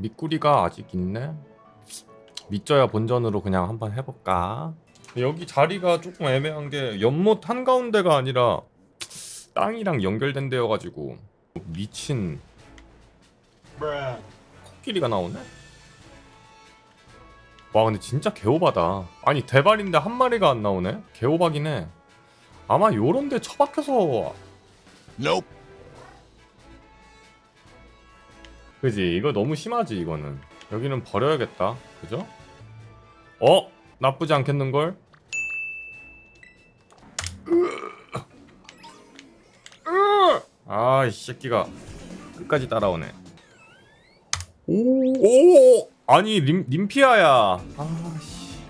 밑구리가 아직 있네. 밑져야 본전으로 그냥 한번 해볼까? 여기 자리가 조금 애매한 게 연못 한가운데가 아니라 땅이랑 연결된 데여가지고 미친 코끼리가 나오네? 와 근데 진짜 개오바다 아니 대발인데 한 마리가 안 나오네? 개오바긴 해 아마 요런 데 처박혀서 Nope. 그지 이거 너무 심하지 이거는 여기는 버려야겠다 그죠? 어? 나쁘지 않겠는걸? 아이 새끼가 끝까지 따라오네 오, 오 아니 림, 림피아야 아씨!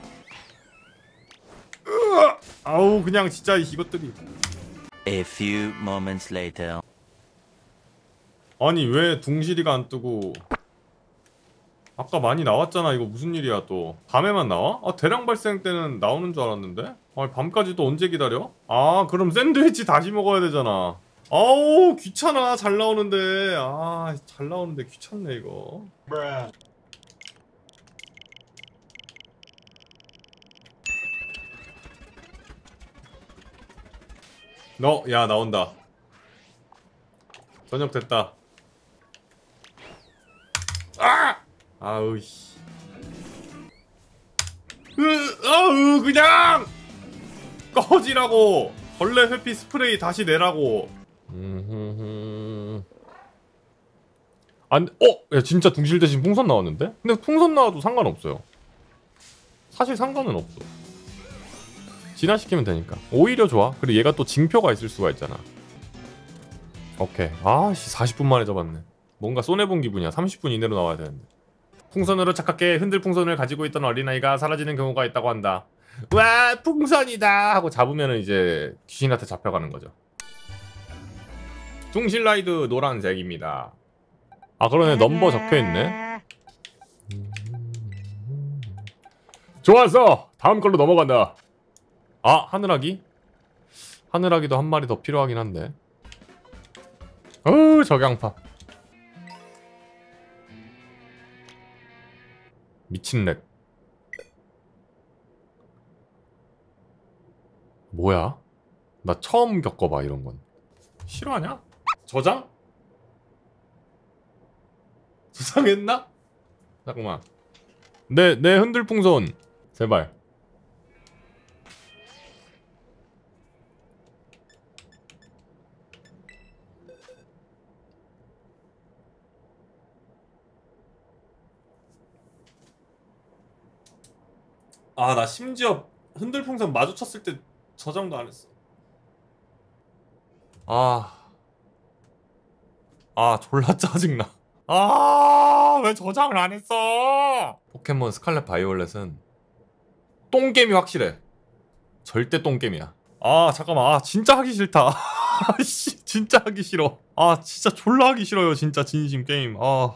아우 그냥 진짜 이것들이 A few moments later. 아니 왜 둥실이가 안 뜨고? 아까 많이 나왔잖아. 이거 무슨 일이야 또? 밤에만 나와? 아 대량 발생 때는 나오는 줄 알았는데? 아 밤까지 또 언제 기다려? 아 그럼 샌드위치 다시 먹어야 되잖아. 아우 귀찮아. 잘 나오는데. 아 잘 나오는데 귀찮네 이거. 너, 야 나온다. 저녁 됐다 아! 아우 씨. 으, 아우 그냥 꺼지라고. 벌레 회피 스프레이 다시 내라고. 안, 어, 야 진짜 둥실 대신 풍선 나왔는데? 근데 풍선 나와도 상관없어요. 사실 상관은 없어. 진화시키면 되니까. 오히려 좋아. 그리고 얘가 또 징표가 있을 수가 있잖아. 오케이. 아씨 40분 만에 잡았네. 뭔가 손해본 기분이야. 30분 이내로 나와야 되는데. 풍선으로 착각해 흔들 풍선을 가지고 있던 어린아이가 사라지는 경우가 있다고 한다. 와 풍선이다 하고 잡으면 이제 귀신한테 잡혀가는 거죠. 둥실라이드 노란색입니다. 아 그러네 넘버 적혀있네. 좋았어 다음 걸로 넘어간다. 아 하늘아기? 하늘아기도 한 마리 더 필요하긴 한데. 어우 적양파. 미친 렉. 뭐야? 나 처음 겪어봐 이런 건. 싫어하냐? 저장? 저장했나? 잠깐만. 내, 내 흔들풍선. 제발. 아, 나 심지어 흔들풍선 마주쳤을 때 저장도 안 했어. 아. 아, 졸라 짜증나. 아, 왜 저장을 안 했어? 포켓몬 스칼렛 바이올렛은 똥겜이 확실해. 절대 똥겜이야. 아, 잠깐만. 아, 진짜 하기 싫다. 씨, 진짜 하기 싫어. 아, 진짜 졸라 하기 싫어요. 진짜 진심 게임. 아.